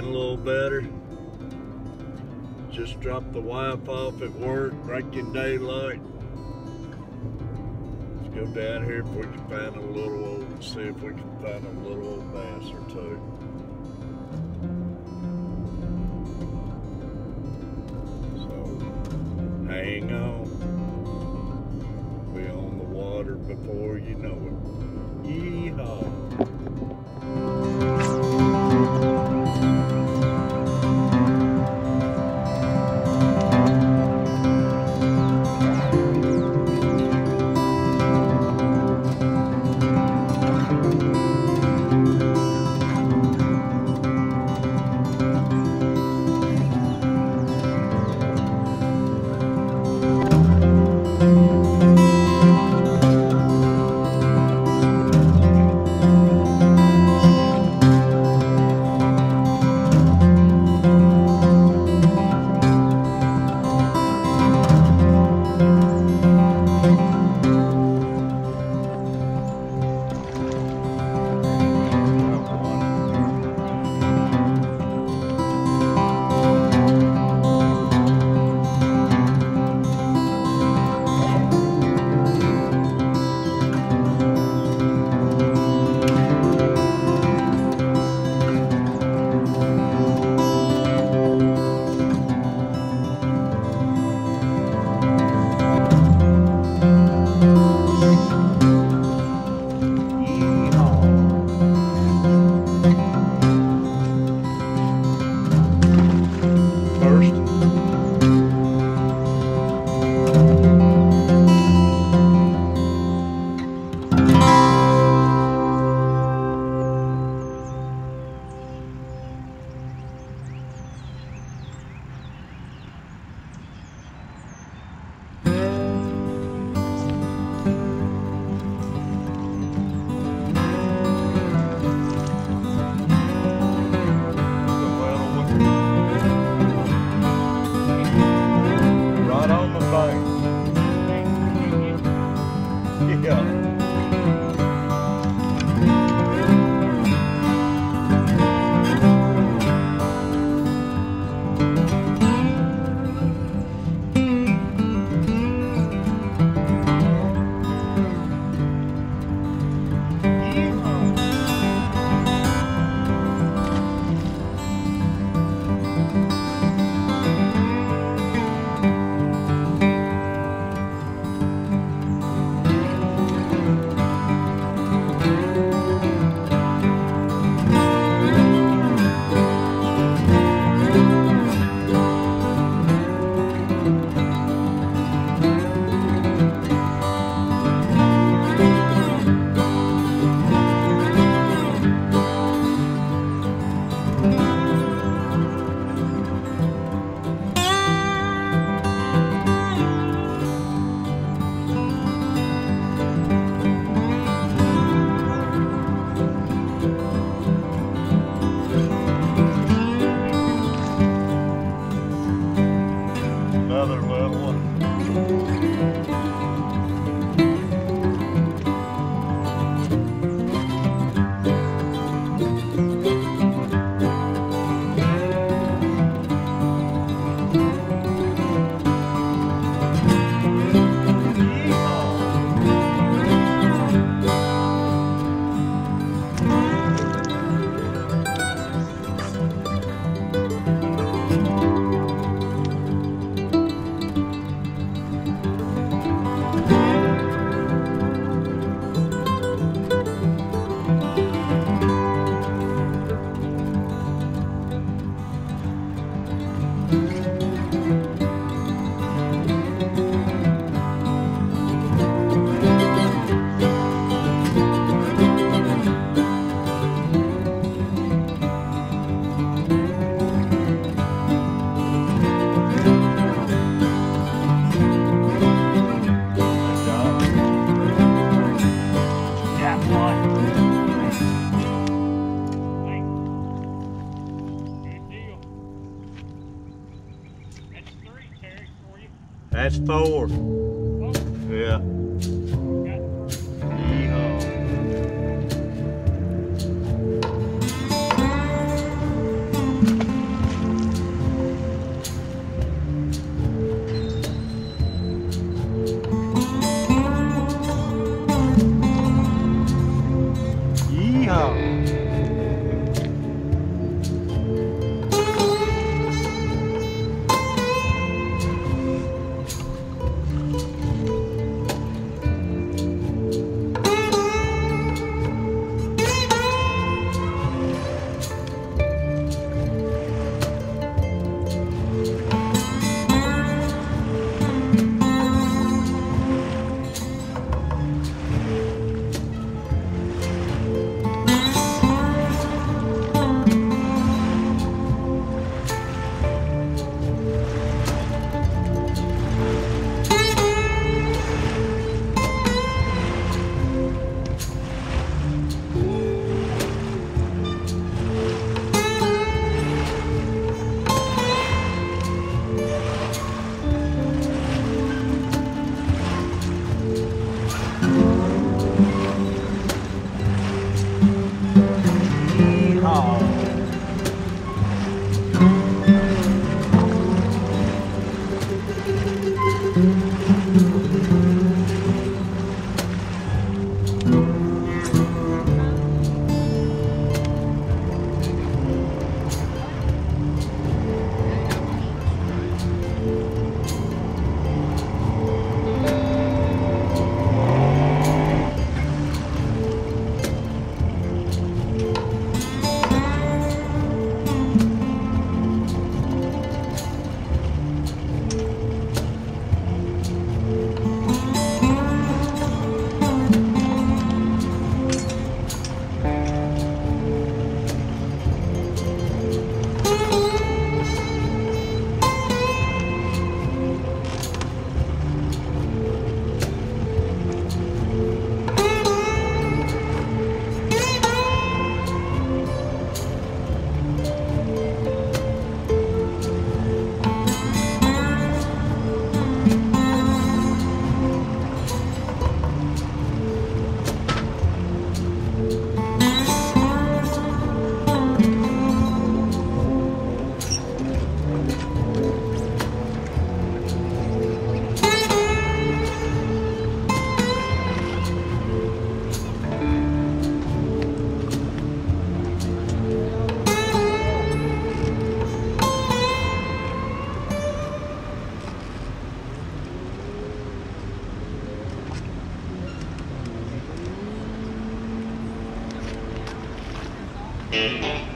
breathing a little better. Just dropped the wife off at work, breaking daylight. Let's go down here if we can find a little old, see if we can find a little old bass or two. So, hang on. That's four. Oh. Yeah. Yeehaw. Yeehaw. Mm-hmm. Música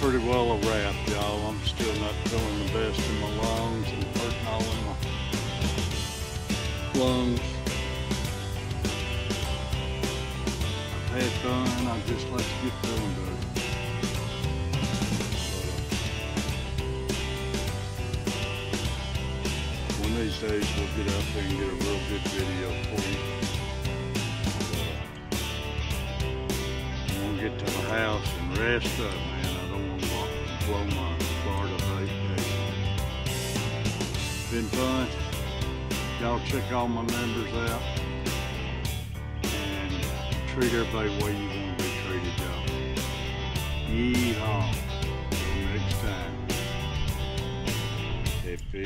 pretty well a wrap, y'all. I'm still not feeling the best in my lungs and hurting all in my lungs. I've had fun. I just like to get feeling better. One of these days we'll get out there and get a real good video for you. I'm gonna the house and rest up, man. I don't want to blow my Florida vacation. Been fun. Y'all check all my members out and treat everybody the way you want to be treated, y'all. Yeehaw. Till next time. Happy